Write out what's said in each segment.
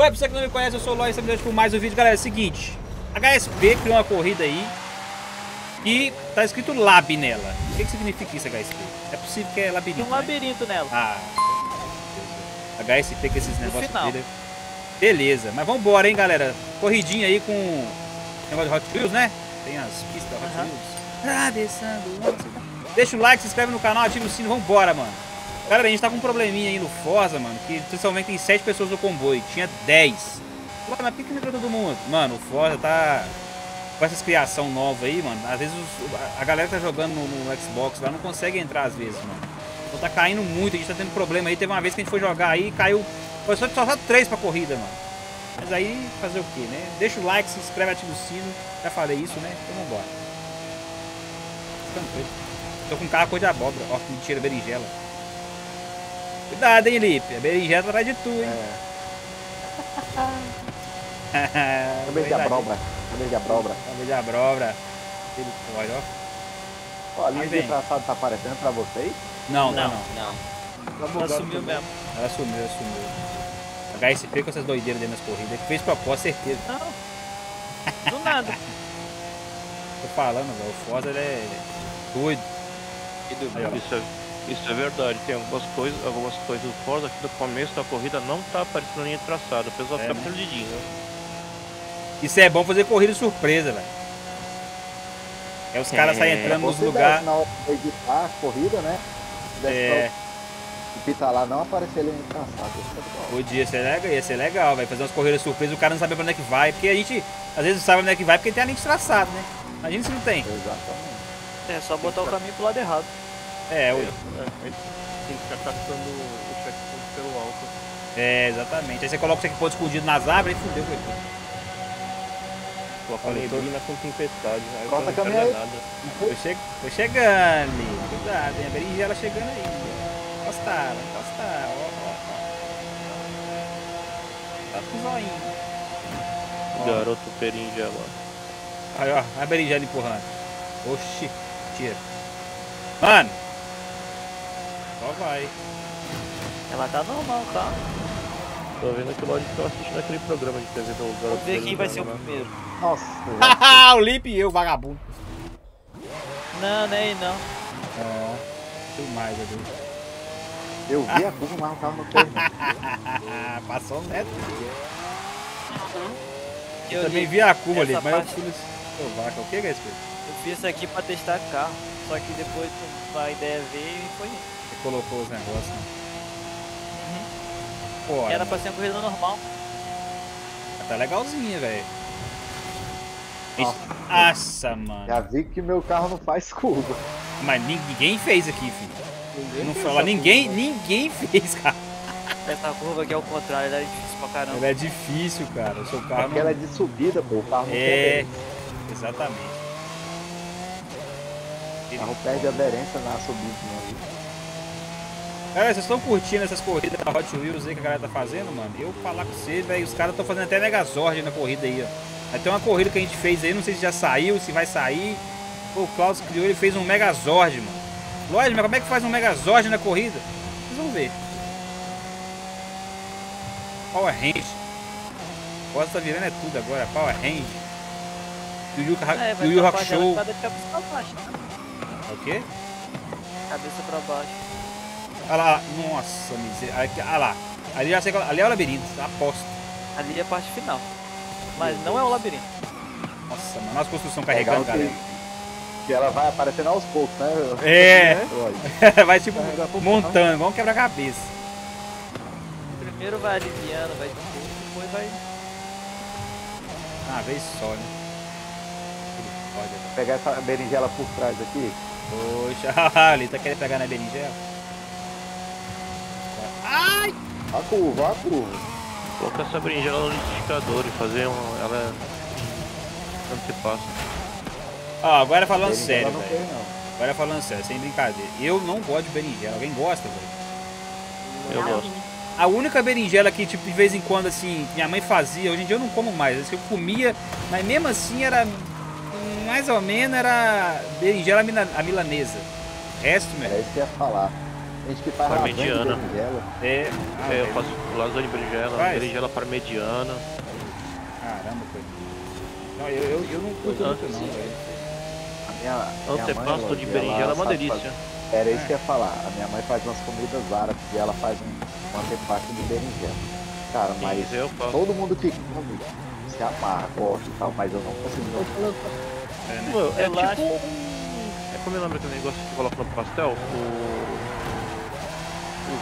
Oi, pra você que não me conhece, eu sou o Lois, estamos com mais um vídeo. Galera, é o seguinte, HSP criou uma corrida aí e tá escrito Lab nela. O que, que significa isso, HSP? É possível que é labirinto, Tem um né? labirinto nela. Ah, HSP com esses negócios final. dele. Beleza, mas vambora, hein, galera. Corridinha aí com negócio de Hot Wheels, né? Tem as pistas Hot. Wheels. Atravessando. Deixa o like, se inscreve no canal, ativa o sino, vambora, mano. Galera, a gente tá com um probleminha aí no Forza, mano, que principalmente tem 7 pessoas no comboio, tinha 10. Ué, mas por que não todo mundo? Mano, o Forza tá com essas criação nova aí, mano. Às vezes os- a galera tá jogando no, no Xbox lá não consegue entrar às vezes, mano. Então tá caindo muito, a gente tá tendo problema aí. Teve uma vez que a gente foi jogar aí caiu. Foi só, só, três pra corrida, mano. Mas aí fazer o que, né? Deixa o like, se inscreve, ativa o sino. Já falei isso, né? Então vambora. Tô com um carro cor de abóbora. Ó, mentira, berinjela. Cuidado, hein, Lipe. A berinjela tá atrás de tu, hein? É. Também de abóbora. Também de abóbora. Também de abóbora. Ele pode, ó. Ó, a linha de traçado tá aparecendo pra vocês? Não, não, Não, não. não. Ela sumiu mesmo. Ela sumiu, ela sumiu. HSP com essas doideiras dentro das corridas. Que fez propósito, certeza. Não. Do nada. Tô falando, velho. O Forza ele é doido. Aí, ó. Isso é, isso é verdade, tem algumas coisas, algumas coisas do Forza que no começo da corrida não tá aparecendo na linha de traçado, o pessoal É, fica né? perdidinho. Isso é bom fazer corrida surpresa, velho. É os caras saem É, entrando nos lugares. Na hora de editar a corrida, né? É, pita lá não aparecer ali no traçado. Isso é podia ser legal, ia ser legal, velho. Fazer umas corridas surpresas, o cara não sabe pra onde é que vai. Porque a gente, às vezes, sabe onde é que vai porque tem a linha de traçado, né? Imagina se não tem. Exatamente. É só botar o caminho pro lado errado. É, É, o- aí tem que ficar catando o checkpoint pelo alto. é exatamente. Aí você coloca o checkpoint escondido nas árvores e fudeu com ele. Coloca Olha, tô- neblina com tempestade. Aí Corta aí. nada. Tô, che... Tô chegando, ali. Cuidado, tem a berinjela chegando aí. Encostaram, encostaram. Ó, ó, ó. Tá com o zoinho. Ó. Garoto berinjela. Aí, ó, a berinjela empurrando. Oxi, tira. Mano. Só vai. Ela tá normal, tá? Tô vendo aquilo onde tô assistindo aquele programa de TV do Garoto Vamos ver quem vai ser o primeiro. Nossa, Haha, o Lipe e eu, vagabundo. Não, nem não. É. Tudo mais, ali. eu vi a curva, mas o carro não fez. Ah, passou um neto. Eu Eu, também vi a curva ali, mas eu parte- fui no sovaco. O que é esse? eu fiz isso aqui pra testar carro. Só que depois a ideia veio e foi. Você colocou os negócios, né? Pô, Uhum. Era pra ser uma corrida normal. tá legalzinha, velho. Nossa. Nossa, mano. Já vi que meu carro não faz curva. Mas nin- ninguém fez aqui, filho. Não fala, ninguém, ninguém fez, cara. Essa curva aqui é o contrário, ela é difícil pra caramba. Ela é difícil, cara. O seu carro Porque ela é não... de subida, pô. O carro não É, exatamente. O carro perde aderência na subida. ali. Galera, vocês estão curtindo essas corridas da Hot Wheels aí que a galera tá fazendo, mano? Eu falar com você, velho, os caras estão fazendo até Megazord na corrida aí, ó. Ter uma corrida que a gente fez aí, não sei se já saiu, se vai sair. Pô, o Klaus criou, ele fez um Megazord, mano. Lógico, mas como é que faz um Megazord na corrida? Vocês vão ver. Power Range. Gosta tá virando é tudo agora, Power Range. Yu Yu, É, vai Yu Yu cabeça pra baixo. né? É o quê? Cabeça pra baixo. Olha lá, nossa, miséria. Olha lá, ali, já sei qual- ali é o labirinto, aposto. Ali é a parte final. Mas não é o labirinto. Nossa, mano, olha as construções carregando, galera. que, que ela vai aparecendo aos poucos, né? É. Olha, vai tipo montando, igual um quebra-cabeça. Primeiro vai aliviando, vai de pouco, depois vai. Ah, vez só, né? Né? Pegar essa berinjela por trás aqui. Poxa, ali tá querendo pegar na berinjela? Ai! A curva, a curva. Colocar essa berinjela no liquidificador e fazer um, ela antepassa. Ó, agora falando sério, velho. Agora falando sério, sem brincadeira. Eu não gosto de berinjela. Alguém gosta, velho? Eu gosto. A única berinjela que, tipo, de vez em quando, assim, minha mãe fazia, hoje em dia eu não como mais. Assim, eu comia, mas mesmo assim era. Mais ou menos era berinjela a milanesa. O resto, meu. Era isso que eu ia falar. Gente que faz berinjela. É. Ah, É, eu faço lasanha de berinjela, Faz? berinjela parmegiana. Caramba, coisa. Não, eu, eu, eu não curto muito não, velho. A minha, minha Antepasto mãe, de ela berinjela é uma delícia. fazer- Era isso que eu ia falar. A minha mãe faz umas comidas árabes e ela faz um, um antepasto de berinjela. Cara, mas Mas eu todo mundo que come se amarra, gosta e tal, mas eu não consigo. não. É, né? É Relaxa. tipo. É como eu lembro aquele negócio que coloca no pastel? O...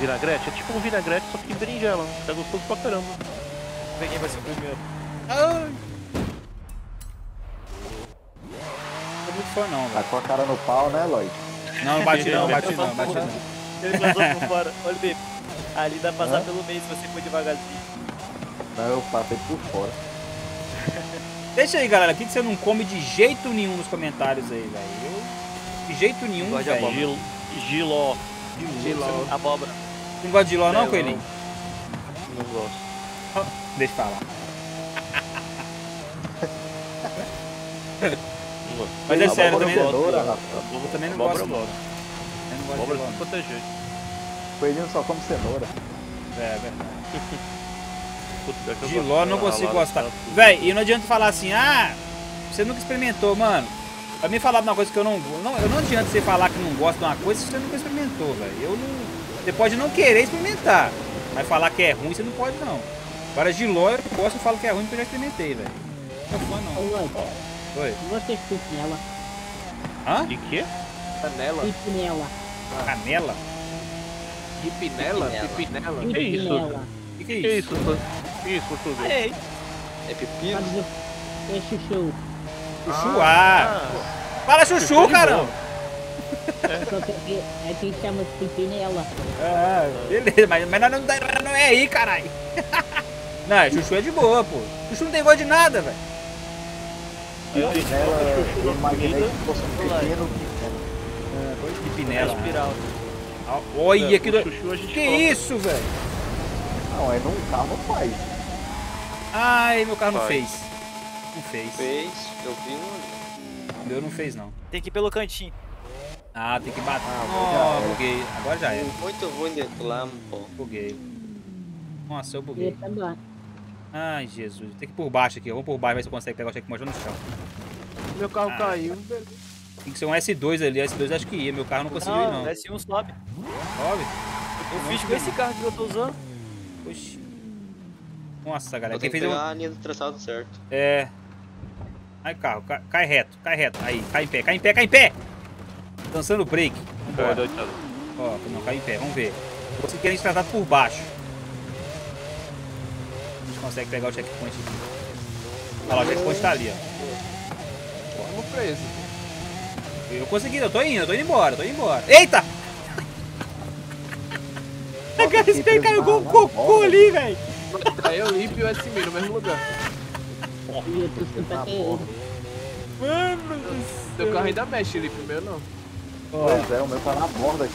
Vinagrete? É tipo um vinagrete, só que berinjela. Fica gostoso pra caramba. Vamos ver quem vai ser o primeiro. Ai. Não fã não, Tá velho. com a cara no pau, né, Lloyd? Não, não bate não, bate não, bate não. Ele passou por fora. Olha o Bebe. Ali dá pra passar Hã? pelo meio se você for devagarzinho. Não, eu passei por fora. Deixa aí, galera, o que você não come de jeito nenhum nos comentários aí, velho. De jeito nenhum, velho. Giló. Giló. Abóbora. Não gosta de ló não, É, Coelhinho? Não gosto. Deixa eu falar. Mas é sério, eu também, Abóbora, eu cenoura, rapaz. também não gosto eu não. gosto. Eu não gosto de Abóbora ló, de qualquer jeito. Coelhinho só come cenoura. não. É verdade. É eu De gosto ló de não consigo gostar. tá? Véi, e não adianta falar assim, ah, você nunca experimentou, mano. Pra mim falar de uma coisa que eu não gosto. Não, eu não adianta você falar que não gosta de uma coisa se você nunca experimentou, velho. Eu não. Você pode não querer experimentar. Mas falar que é ruim, você não pode não. Agora de ló eu gosto e falo que é ruim porque eu já experimentei, velho. Não sou fã não. Ô, Oi. você chute nela. Hã? De quê? Canela? Chute nela. Canela? Ripinela? Ripinela? Chute isso? que, que é Que isso? isso? Fran- Que isso, português? Ei, É pepino? Pode dizer, é chuchu. Chuchu, ah. Fala chuchu, de caramba. Só que aqui, aqui chama nela. Ah, beleza, mas, mas nós não, não é aí, caralho. Não, chuchu é de boa, pô. Chuchu não tem gosto de nada, velho. Eu eu imaginei comida. que fosse um de é pinela. espiral. Ah, Olha que O do... chuchu a gente Que coloca- isso, velho? Não, é num carro faz. Ai, meu carro não Vai. fez. Não fez. Fez, eu vi um. Meu não fez, não. Tem que ir pelo cantinho. Ah, tem que bater. Ah, era. buguei. Agora já era. Muito ruim de lá, pô. Buguei. Nossa, eu buguei. também. Ai, Jesus. Tem que ir por baixo aqui. Vamos por baixo, ver se eu consigo pegar o checkpoint no chão. Meu carro Ah. caiu. Tem que ser um S2 ali. S2 acho que ia. Meu carro não conseguiu ir, Não, não. S1 sobe. Sobe. Eu fiz com esse carro que eu tô usando. Oxi. Nossa, galera. Quem fez um... pegar a linha do traçado certo. É. Ai, carro. Cai, cai reto. Cai reto. Aí. Cai em pé. Cai em pé. Cai em pé. Dançando break. É, Vambora. doidado. Ó, não, cai em pé. Vamos ver. Você quer tratado por baixo. A gente consegue pegar o checkpoint aqui. Olha lá, o checkpoint tá ali, ó. Vamos preso. Eu consegui, eu tô indo, eu tô indo embora, eu tô indo embora. Eita! A cara caiu igual um cocô ali, velho. Tá eu limpo e o SMI no mesmo lugar. Ele. Mano do Teu carro ainda mexe, Lipe, o meu não. Pois é, o meu tá na borda aqui.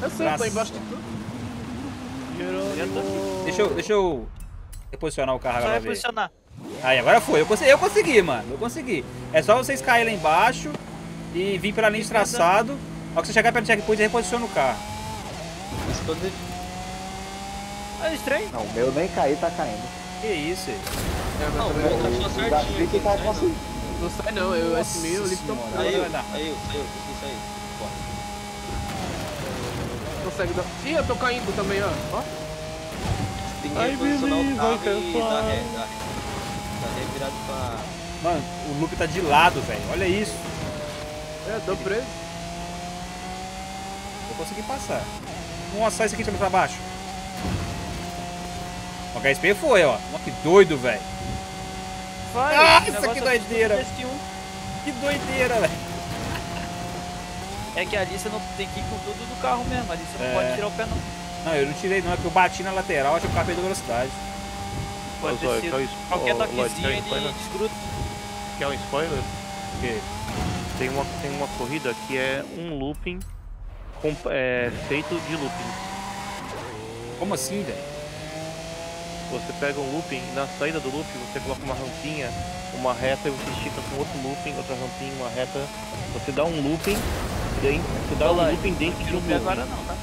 Eu sei, eu tô Graças. embaixo de tudo. Deixa eu, deixa eu reposicionar o carro Só agora vai pra ver. posicionar. Aí, agora foi. Eu consegui, eu consegui, mano. Eu consegui. É só vocês caírem lá embaixo e vir pela linha de traçado. Ao que você chegar perto do checkpoint, reposiciona o carro. Isso que eu de- Olha estranho. Não, o meu nem cair, tá caindo. Que isso, hein? É, Não, o meu tá tá O certinho aqui, tá conseguindo. Não sai não, eu, SMI e o Nossa fora. Senhora. Saiu, dar. saiu. Consegue dar. Ih, eu tô caindo também, ó. Ó. Tem que Ai, reposicionar o carro e dar ré, dar ré. Dar ré virado pra... Mano, o loop tá de lado, velho. Olha isso. É, tô preso. Eu consegui passar. Nossa, olha isso aqui de pra baixo. O HSP foi, ó. Ó, que doido, velho. Vai, Nossa, que é doideira. tudo S1. Que doideira, velho. É que ali você não tem que ir com tudo do carro mesmo. Ali você não É. pode tirar o pé não. Não, eu não tirei não, é que eu bati na lateral, acho que o carro perdeu velocidade. Pode Ô, ter sido. Qualquer toquezinho ele spoiler? desgruda. Quer um spoiler? Porque Tem uma, tem uma corrida que é um looping com, é, feito de looping. Como assim, velho? Você pega um looping e na saída do looping você coloca uma rampinha, uma reta e você estica com outro looping, outra rampinha, uma reta. Você dá um looping, dentro, você dá um Olha lá, looping dentro de um looping. agora não, tá?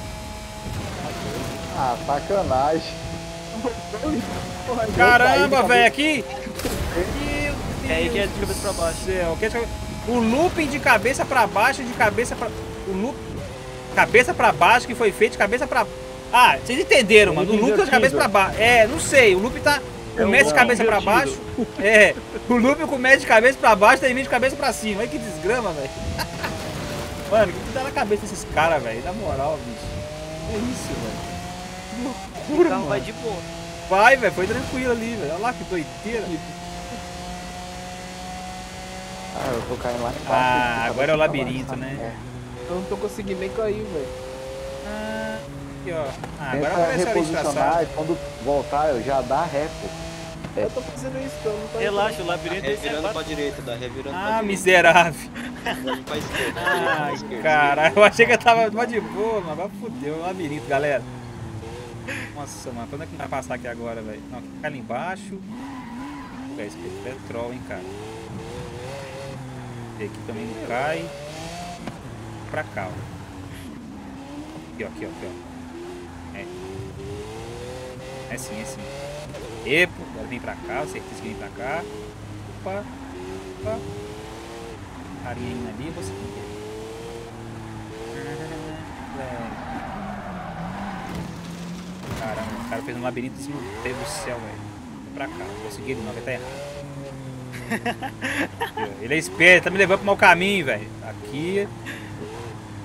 Ah, sacanagem. Caramba, velho, aqui. Meu É aí que é de Deus cabeça pra baixo. céu, que é O looping de cabeça pra baixo, de cabeça pra. O loop. Cabeça pra baixo que foi feito de cabeça pra. Ah, vocês entenderam, mano. O loop é de cabeça pra baixo. É, não sei. O loop tá. Começa de um cabeça pra baixo. É. O loop começa de cabeça pra baixo, termina de cabeça pra cima. Olha que desgrama, velho. Mano, o que que dá na cabeça desses caras, velho? Na moral, bicho. É isso, velho. Que O loucura, carro mano. vai de boa. Vai, velho, foi tranquilo ali, velho. Olha lá que doideira. Ah, eu tô caindo lá. Ah, agora é o labirinto, né? É. Eu não tô conseguindo nem cair, velho. Ah, aqui, ó. Ah, agora apareceu ali de reposicionar e quando voltar eu já dá ré, pô. Eu tô fazendo isso, então não tô Relaxa, o Tá labirinto é revirando pra direita, tá revirando Ah, pra direita. miserável. Vai pra esquerda, vai pra Ai, cara, eu achei que eu tava mais de boa, mas vai fudeu, é um labirinto, galera. Nossa, mano, quando é que vai passar aqui agora, velho? Não, aqui cai ali embaixo. Pô, esse petrol, hein, cara. E aqui também não cai. Pra cá, ó. Aqui, ó, aqui, ó, aqui, ó. É. É sim, é sim. Epa, agora vem pra cá, certeza que vem pra cá. Opa, opa. Carinha indo ali, você Caramba, o cara fez um labirinto assim, Deus do céu, velho. Vem Pra cá, não consegui ele não, vai tá errado. ele é esperto, tá me levando pro mau caminho, velho. Aqui.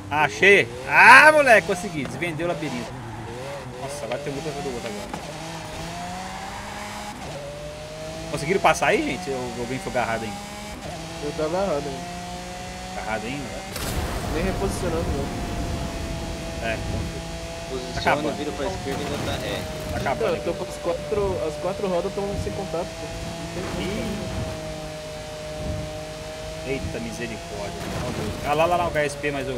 Achei. Ah, moleque, consegui. Desvendeu o labirinto. Agora tem um outro do outro agora. Conseguiram passar aí, gente? Ou alguém foi agarrado ainda? Eu tô agarrado ainda. Agarrado ainda? né? Nem reposicionando, não. É, então, Posiciona, acabando. vira pra esquerda e ainda tá. É. tá Então, acabando. eu tô com as quatro. As quatro rodas estão sem contato, como. Eita misericórdia. Ah, lá, lá, lá, o HSP, mas o.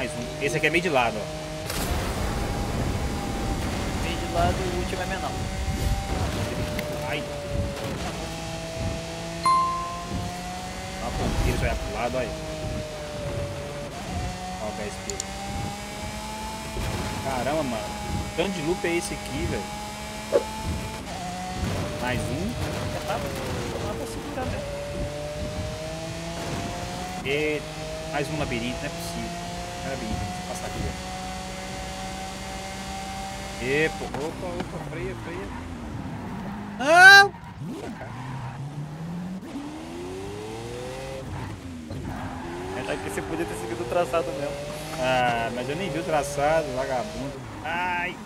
mais um. Esse aqui é meio de lado, ó. Meio de lado e o último é menor. Ai. Ó, a ponteira já vai pro lado, olha. Ó, o HSP. Caramba, mano. Tanto de loop é esse aqui, velho. Mais um. Já tá, tá pra segurar mesmo. E mais um labirinto, não é possível. Eu passar aqui. ó. Epa, opa, opa, freia, freia. Não! Pra cá. É que você podia ter seguido o traçado mesmo. Ah, mas eu nem vi o traçado, vagabundo. Ai!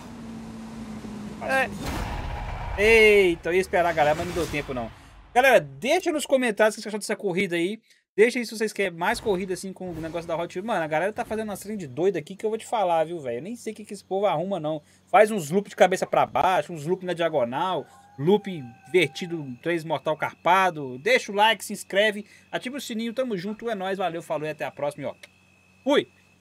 É. Eita, eu ia esperar a galera, mas não deu tempo não. Galera, deixa nos comentários o que vocês acham dessa corrida aí. Deixa aí se vocês querem mais corrida assim com o negócio da Hot Wheels. Mano, a galera tá fazendo uma trem de doida aqui que eu vou te falar, viu, velho? Nem sei o que, que esse povo arruma, não. Faz uns loop de cabeça pra baixo, uns loop na diagonal, loop invertido, três mortal carpado. Deixa o like, se inscreve, ativa o sininho, tamo junto, é nóis, valeu, falou e até a próxima, ó. Fui!